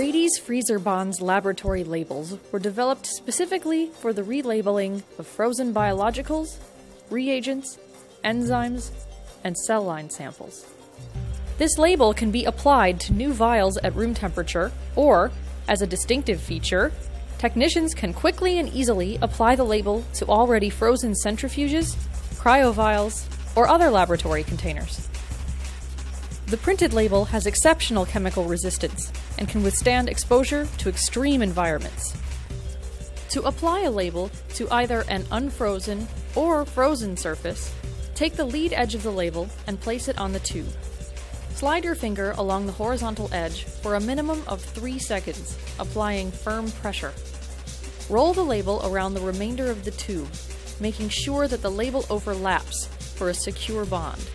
Brady's FreezerBondz laboratory labels were developed specifically for the relabeling of frozen biologicals, reagents, enzymes, and cell line samples. This label can be applied to new vials at room temperature, or, as a distinctive feature, technicians can quickly and easily apply the label to already frozen centrifuges, cryovials, or other laboratory containers. The printed label has exceptional chemical resistance and can withstand exposure to extreme environments. To apply a label to either an unfrozen or frozen surface, take the lead edge of the label and place it on the tube. Slide your finger along the horizontal edge for a minimum of 3 seconds, applying firm pressure. Roll the label around the remainder of the tube, making sure that the label overlaps for a secure bond.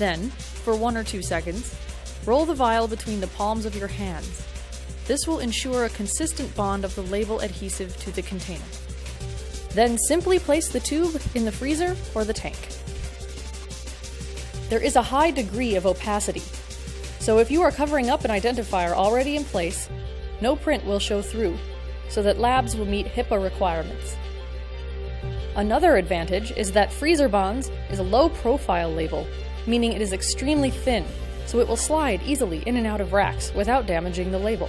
Then, for one or two seconds, roll the vial between the palms of your hands. This will ensure a consistent bond of the label adhesive to the container. Then simply place the tube in the freezer or the tank. There is a high degree of opacity, so if you are covering up an identifier already in place, no print will show through, so that labs will meet HIPAA requirements. Another advantage is that FreezerBondz is a low profile label meaning it is extremely thin, so it will slide easily in and out of racks without damaging the label.